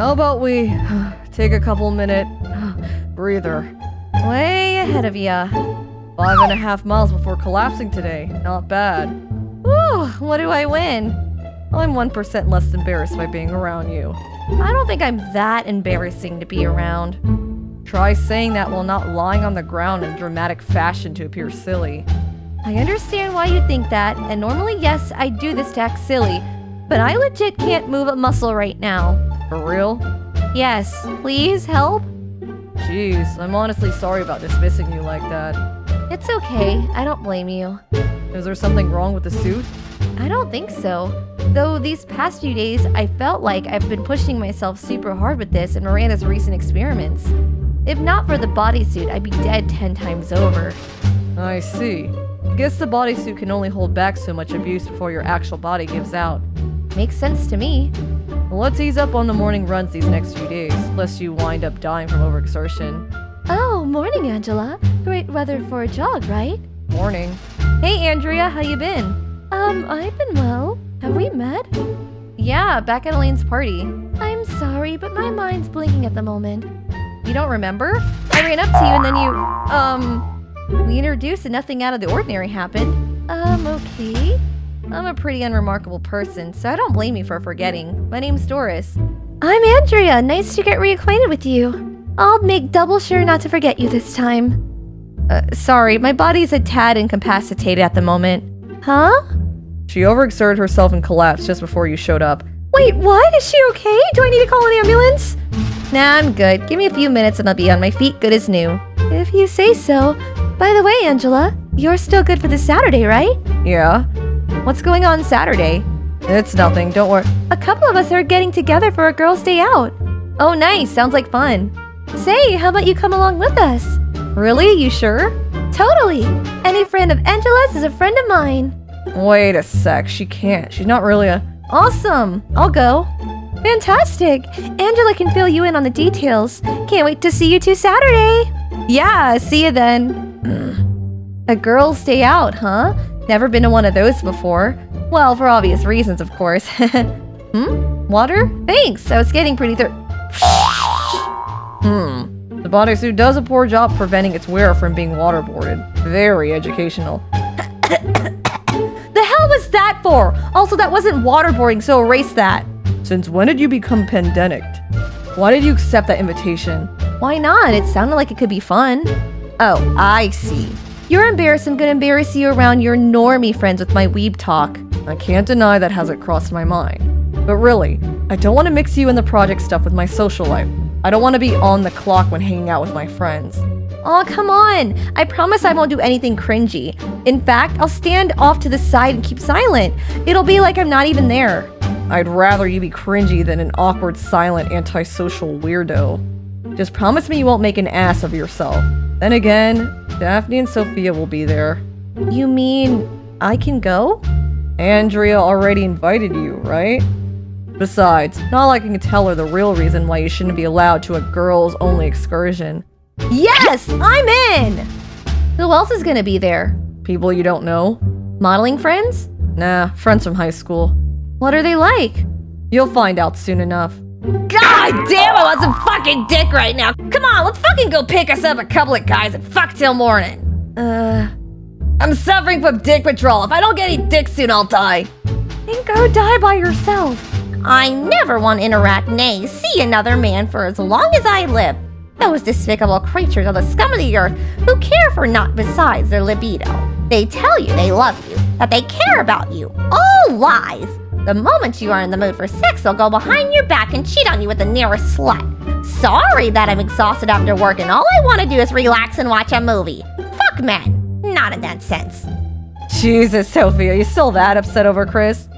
how about we take a couple minute breather? Way ahead of ya. Five and a half miles before collapsing today. Not bad. Whew, what do I win? I'm 1% less embarrassed by being around you. I don't think I'm that embarrassing to be around. Try saying that while not lying on the ground in dramatic fashion to appear silly. I understand why you think that, and normally, yes, I do this to act silly, but I legit can't move a muscle right now. For real? Yes, please help? Jeez, I'm honestly sorry about dismissing you like that. It's okay, I don't blame you. Is there something wrong with the suit? I don't think so. Though these past few days, I felt like I've been pushing myself super hard with this and Miranda's recent experiments. If not for the bodysuit, I'd be dead 10 times over. I see. Guess the bodysuit can only hold back so much abuse before your actual body gives out. Makes sense to me. Well, let's ease up on the morning runs these next few days, lest you wind up dying from overexertion. Oh, morning, Angela. Great weather for a jog, right? Morning. Hey, Andrea, how you been? Um, I've been well. Have we met? Yeah, back at Elaine's party. I'm sorry, but my mind's blinking at the moment. You don't remember? I ran up to you and then you, um, we introduced and nothing out of the ordinary happened. Um, okay. I'm a pretty unremarkable person, so I don't blame you for forgetting. My name's Doris. I'm Andrea. Nice to get reacquainted with you. I'll make double sure not to forget you this time. Uh, sorry, my body's a tad incapacitated at the moment. Huh? She overexerted herself and collapsed just before you showed up. Wait, what? Is she okay? Do I need to call an ambulance? Nah, I'm good. Give me a few minutes and I'll be on my feet good as new. If you say so. By the way, Angela, you're still good for this Saturday, right? Yeah? What's going on Saturday? It's nothing, don't worry. A couple of us are getting together for a girls' day out. Oh, nice. Sounds like fun. Say, how about you come along with us? Really? You sure? Totally. Any friend of Angela's is a friend of mine. Wait a sec. She can't. She's not really a. Awesome. I'll go. Fantastic. Angela can fill you in on the details. Can't wait to see you two Saturday. Yeah, see you then. a girls' day out, huh? Never been to one of those before. Well, for obvious reasons, of course. hmm? Water? Thanks. I was getting pretty thir- Hmm. The bodysuit does a poor job preventing its wearer from being waterboarded. Very educational. the hell was that for? Also, that wasn't waterboarding, so erase that. Since when did you become pandemic? Why did you accept that invitation? Why not? It sounded like it could be fun. Oh, I see. You're embarrassed I'm gonna embarrass you around your normie friends with my weeb talk. I can't deny that hasn't crossed my mind. But really, I don't want to mix you in the project stuff with my social life. I don't want to be on the clock when hanging out with my friends. Oh, come on. I promise I won't do anything cringy. In fact, I'll stand off to the side and keep silent. It'll be like I'm not even there. I'd rather you be cringy than an awkward, silent, antisocial weirdo. Just promise me you won't make an ass of yourself. Then again, Daphne and Sophia will be there. You mean I can go? Andrea already invited you, right? Besides, not like I can tell her the real reason why you shouldn't be allowed to a girls only excursion. Yes, I'm in! Who else is gonna be there? People you don't know? Modeling friends? Nah, friends from high school. What are they like? You'll find out soon enough. God damn, I want some fucking dick right now. Come on, let's fucking go pick us up a couple of guys and fuck till morning. Uh, I'm suffering from dick withdrawal. If I don't get any dick soon, I'll die. Then go die by yourself. I never want to interact, nay, see another man for as long as I live. Those despicable creatures are the scum of the earth who care for naught besides their libido. They tell you they love you, that they care about you. All lies. The moment you are in the mood for sex, they'll go behind your back and cheat on you with the nearest slut. Sorry that I'm exhausted after work and all I want to do is relax and watch a movie. Fuck men. Not in that sense. Jesus, Sophie, are you still that upset over Chris?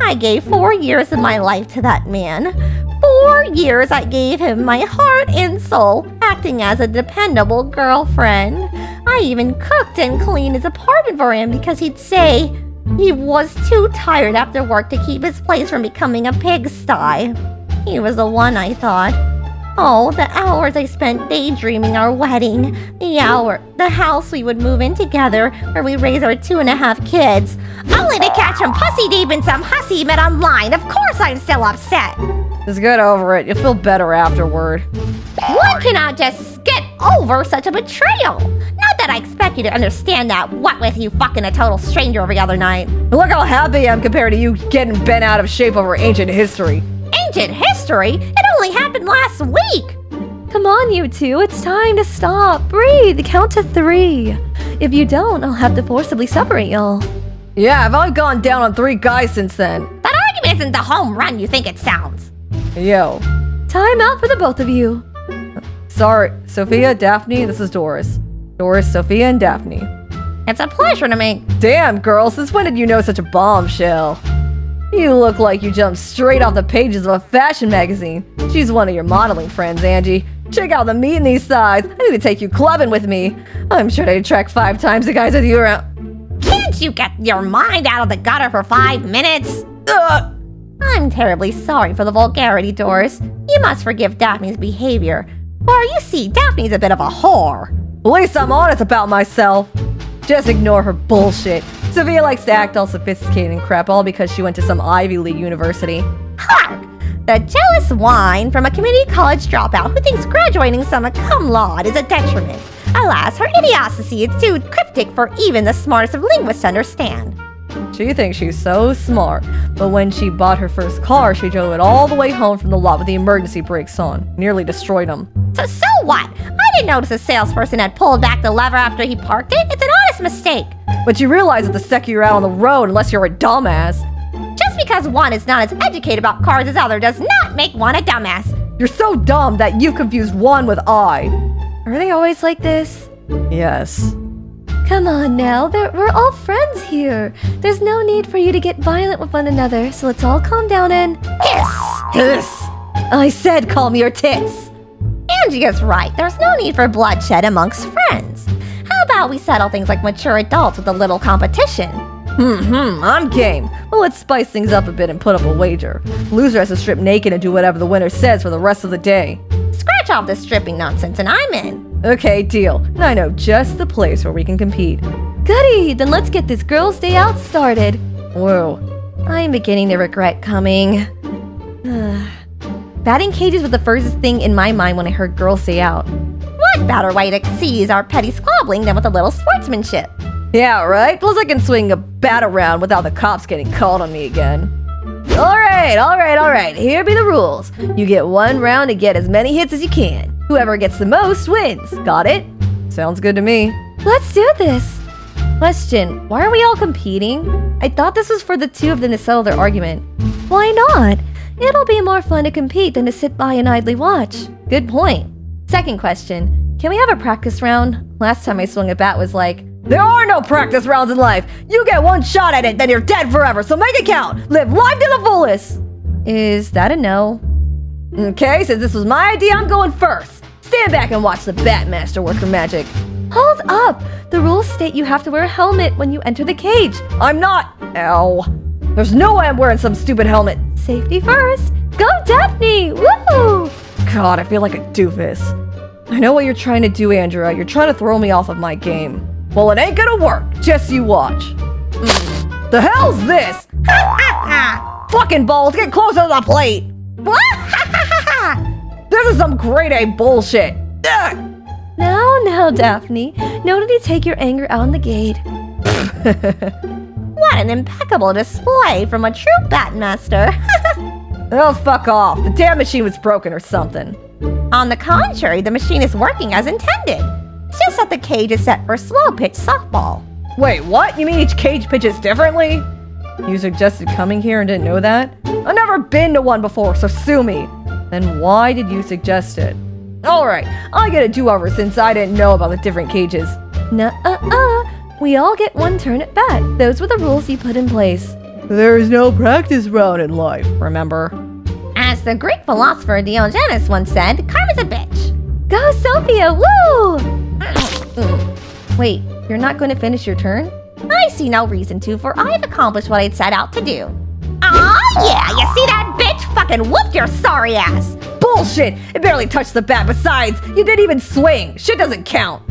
I gave four years of my life to that man. Four years I gave him my heart and soul, acting as a dependable girlfriend. I even cooked and cleaned his apartment for him because he'd say he was too tired after work to keep his place from becoming a pigsty. He was the one I thought. Oh, the hours I spent daydreaming our wedding. The hour, the house we would move in together where we raise our two and a half kids. Only to catch him pussy deep in some hussy met online. Of course I'm still upset. Just get over it. You'll feel better afterward. One cannot just get over such a betrayal. Not that I expect you to understand that. What with you fucking a total stranger every other night? Look how happy I am compared to you getting bent out of shape over ancient history. Ancient history? It only happened last week. Come on, you two. It's time to stop. Breathe. Count to three. If you don't, I'll have to forcibly separate y'all. Yeah, I've only gone down on three guys since then. That argument isn't the home run you think it sounds. Yo. Time out for the both of you. Sorry, Sophia, Daphne, this is Doris. Doris, Sophia, and Daphne. It's a pleasure to meet. Damn, girl, since when did you know such a bombshell? You look like you jumped straight off the pages of a fashion magazine. She's one of your modeling friends, Angie. Check out the meat in these thighs. I need to take you clubbing with me. I'm sure they'd attract five times the guys with you around. Can't you get your mind out of the gutter for five minutes? Ugh. I'm terribly sorry for the vulgarity, Doris. You must forgive Daphne's behavior. For you see, Daphne's a bit of a whore. At least I'm honest about myself. Just ignore her bullshit. Sophia likes to act all sophisticated and crap, all because she went to some Ivy League university. Hark! The jealous whine from a community college dropout who thinks graduating summa cum laude is a detriment. Alas, her idiocy is too cryptic for even the smartest of linguists to understand. She thinks she's so smart, but when she bought her first car, she drove it all the way home from the lot with the emergency brakes on. Nearly destroyed them. So, so what? I didn't notice a salesperson had pulled back the lever after he parked it. It's an honest mistake. But you realize that the second you're out on the road, unless you're a dumbass, Just because one is not as educated about cars as other does not make one a dumbass. you're so dumb that you've confused one with I. Are they always like this? Yes. Come on now, we're all friends here. There's no need for you to get violent with one another, so let's all calm down and. Hiss! Hiss! I said call me your tits. Angie is right. There's no need for bloodshed amongst friends. How about we settle things like mature adults with a little competition? Hmm, hmm, I'm game. Well, let's spice things up a bit and put up a wager. Loser has to strip naked and do whatever the winner says for the rest of the day. Scratch off this stripping nonsense and I'm in. Okay, deal. I know just the place where we can compete. Goody! Then let's get this girls' day out started. Whoa. I'm beginning to regret coming. Batting cages was the first thing in my mind when I heard girls say out. What better way to our petty squabbling than with a little sportsmanship? Yeah, right? Plus I can swing a bat around without the cops getting called on me again. Alright, alright, alright. Here be the rules. You get one round to get as many hits as you can. Whoever gets the most wins. Got it? Sounds good to me. Let's do this. Question Why are we all competing? I thought this was for the two of them to settle their argument. Why not? It'll be more fun to compete than to sit by and idly watch. Good point. Second question Can we have a practice round? Last time I swung a bat was like, There are no practice rounds in life. You get one shot at it, then you're dead forever. So make it count. Live life to the fullest. Is that a no? Okay, since this was my idea, I'm going first. Stand back and watch the Batmaster work her magic. Hold up! The rules state you have to wear a helmet when you enter the cage. I'm not. Ow. There's no way I'm wearing some stupid helmet. Safety first. Go, Daphne! Woo! God, I feel like a doofus. I know what you're trying to do, Andrea. You're trying to throw me off of my game. Well, it ain't gonna work. Just you watch. Mm. The hell's this? Fucking balls, get closer to the plate. This is some grade A bullshit. Ugh. Now, now, Daphne. No need to take your anger out on the gate. What an impeccable display from a true Batmaster. Oh, fuck off. The damn machine was broken or something. On the contrary, the machine is working as intended. It's just that the cage is set for slow pitch softball. Wait, what? You mean each cage pitches differently? You suggested coming here and didn't know that? I've never been to one before, so sue me. Then why did you suggest it? Alright, I get a do-over since I didn't know about the different cages. Nuh-uh-uh. We all get one turn at bat. Those were the rules you put in place. There is no practice round in life, remember? As the Greek philosopher Diogenes once said, karma's a bitch. Go, Sophia! Woo! Wait, you're not going to finish your turn? I see no reason to, for I've accomplished what I'd set out to do. Aw, yeah, you see that bitch fucking whooped your sorry ass. Bullshit! It barely touched the bat. Besides, you didn't even swing. Shit doesn't count.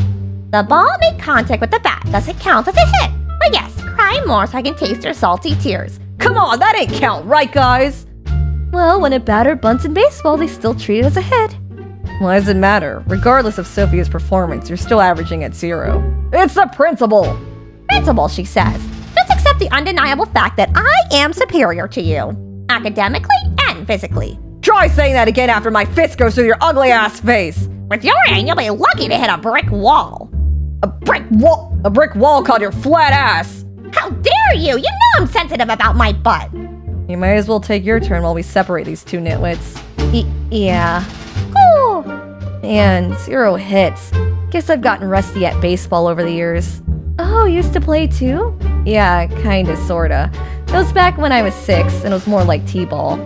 The ball made contact with the bat, Does it count as a hit. But yes, cry more so I can taste your salty tears. Come on, that ain't count, right, guys? Well, when a batter bunts in baseball, they still treat it as a hit. Why does it matter? Regardless of Sophia's performance, you're still averaging at zero. It's the principal! Principal, she says. Just accept the undeniable fact that I am superior to you, academically and physically. Try saying that again after my fist goes through your ugly ass face! With your aim, you'll be lucky to hit a brick wall. A brick wall! A brick wall called your flat ass! How dare you? You know I'm sensitive about my butt. You might as well take your turn while we separate these two nitwits. Y- yeah. Ooh. And zero hits. Guess I've gotten rusty at baseball over the years. Oh, used to play too? Yeah, kinda, sorta. It was back when I was six, and it was more like T-ball.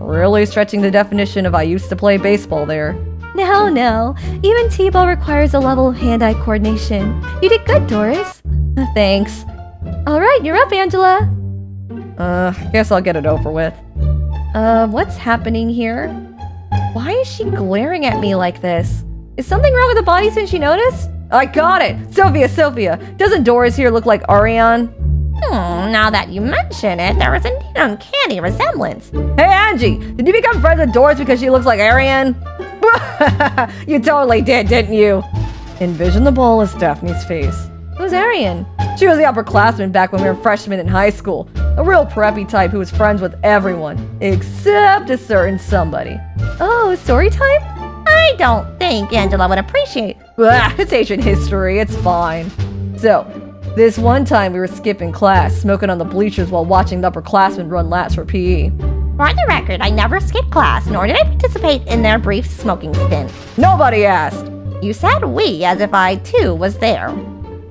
Really stretching the definition of I used to play baseball there. No, no. Even T-ball requires a level of hand-eye coordination. You did good, Doris. Thanks. All right, you're up, Angela. Uh, guess I'll get it over with. Uh, what's happening here? Why is she glaring at me like this? Is something wrong with the body since she noticed? I got it! Sophia, Sophia! Doesn't Doris here look like Ariane? Hmm, now that you mention it, there is an uncanny resemblance. Hey Angie, did you become friends with Doris because she looks like Arian? you totally did, didn't you? Envision the ball as Daphne's face. Who's Arian? She was the upperclassman back when we were freshmen in high school. A real preppy type who was friends with everyone, except a certain somebody. Oh, story time? I don't think Angela would appreciate. Blah, it's ancient history, it's fine. So, this one time we were skipping class, smoking on the bleachers while watching the upperclassmen run laps for PE. For the record, I never skipped class, nor did I participate in their brief smoking stint. Nobody asked! You said we as if I too was there.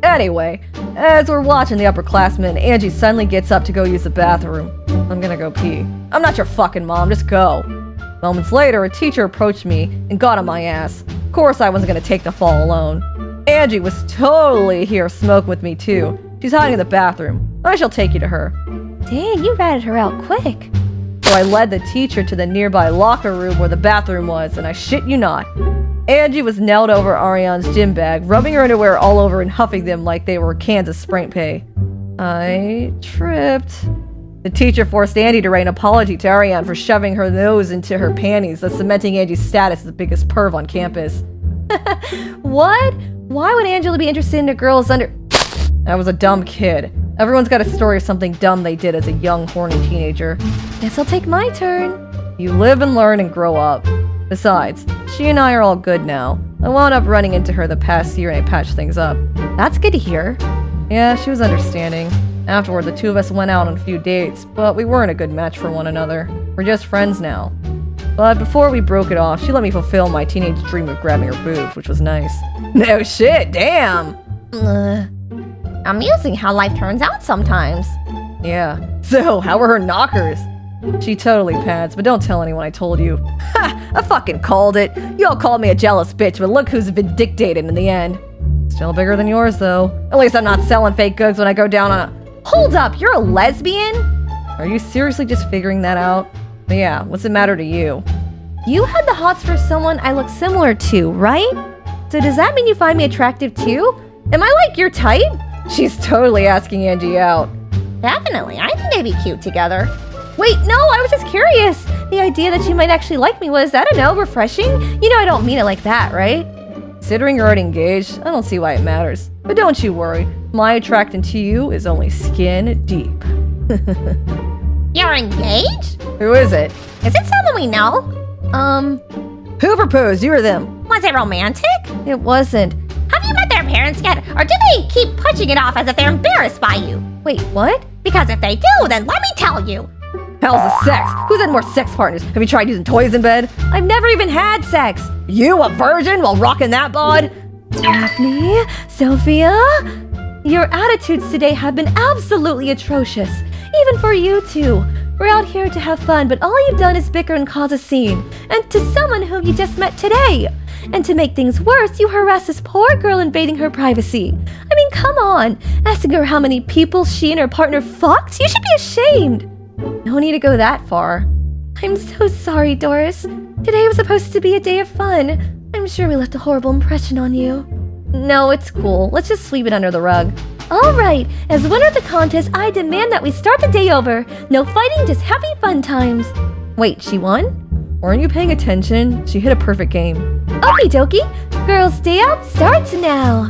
Anyway, as we're watching the upperclassmen, Angie suddenly gets up to go use the bathroom. I'm gonna go pee. I'm not your fucking mom, just go. Moments later, a teacher approached me and got on my ass. Of course, I wasn't gonna take the fall alone. Angie was totally here smoking with me too. She's hiding in the bathroom. I shall take you to her. Dang, you ratted her out quick. So I led the teacher to the nearby locker room where the bathroom was, and I shit you not. Angie was knelt over Ariane's gym bag, rubbing her underwear all over and huffing them like they were Kansas Sprint Pay. I tripped. The teacher forced Andy to write an apology to Ariane for shoving her nose into her panties, thus cementing Angie's status as the biggest perv on campus. What? Why would Angela be interested in a girl's under. I was a dumb kid. Everyone's got a story of something dumb they did as a young, horny teenager. Guess I'll take my turn. You live and learn and grow up. Besides, she and I are all good now. I wound up running into her the past year and I patched things up. That's good to hear. Yeah, she was understanding. Afterward, the two of us went out on a few dates, but we weren't a good match for one another. We're just friends now. But before we broke it off, she let me fulfill my teenage dream of grabbing her boobs, which was nice. No shit, damn! Ugh. Amusing how life turns out sometimes. Yeah. So, how were her knockers? She totally pads, but don't tell anyone I told you. Ha! I fucking called it. Y'all called me a jealous bitch, but look who's been dictated in the end. Still bigger than yours, though. At least I'm not selling fake goods when I go down on a. Hold up, you're a lesbian? Are you seriously just figuring that out? But yeah, what's the matter to you? You had the hots for someone I look similar to, right? So does that mean you find me attractive too? Am I like your type? She's totally asking Angie out. Definitely, I think they'd be cute together. Wait, no, I was just curious. The idea that you might actually like me was, I don't know, refreshing. You know I don't mean it like that, right? Considering you're already engaged, I don't see why it matters. But don't you worry, my attraction to you is only skin deep. You're engaged? Who is it? Is it someone we know? Um, Who proposed? You or them? Was it romantic? it wasn't. Have you met their parents yet? Or do they keep pushing it off as if they're embarrassed by you? Wait, what? Because if they do, then let me tell you. How's the sex? Who's had more sex partners? Have you tried using toys in bed? I've never even had sex. You a virgin while rocking that bod? Daphne, Sophia, your attitudes today have been absolutely atrocious. Even for you two. We're out here to have fun, but all you've done is bicker and cause a scene. And to someone who you just met today. And to make things worse, you harass this poor girl invading her privacy. I mean, come on. Asking her how many people she and her partner fucked? You should be ashamed. No need to go that far. I'm so sorry, Doris. Today was supposed to be a day of fun. I'm sure we left a horrible impression on you. No, it's cool. Let's just sweep it under the rug. Alright, as winner of the contest, I demand that we start the day over. No fighting, just happy fun times. Wait, she won? Weren't you paying attention? She hit a perfect game. Okie dokie, girls stay out starts now.